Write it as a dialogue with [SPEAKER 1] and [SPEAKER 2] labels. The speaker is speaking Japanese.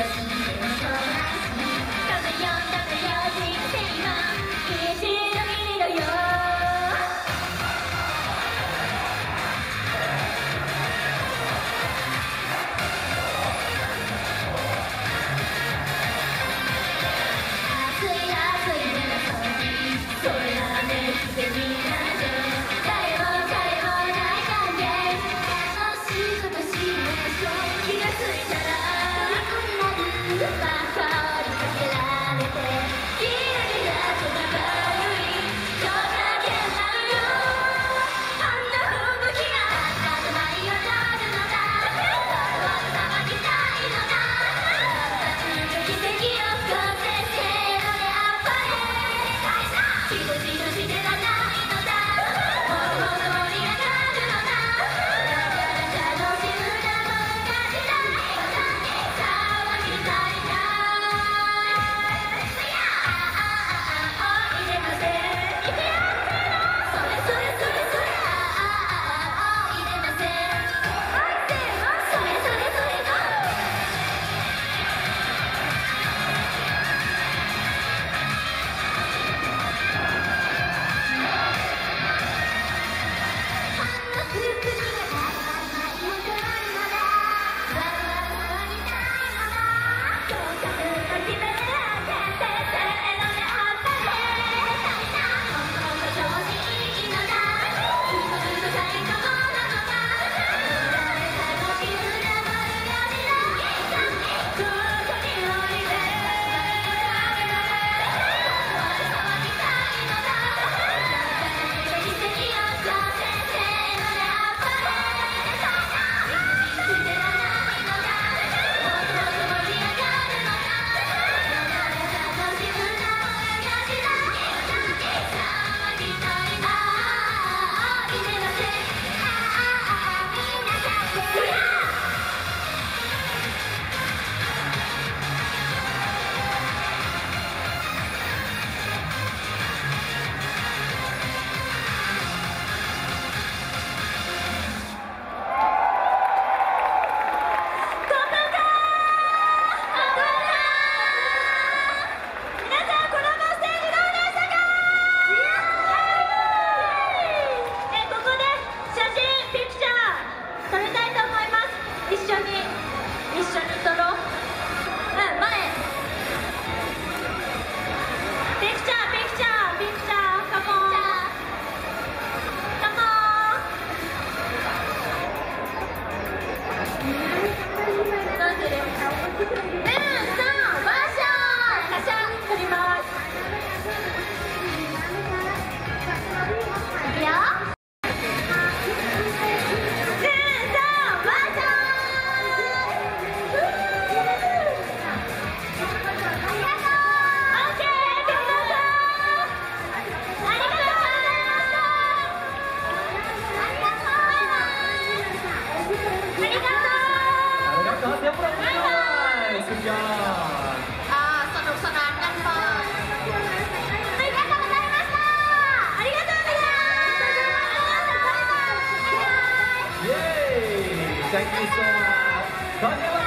[SPEAKER 1] Cause a young Thank you so much.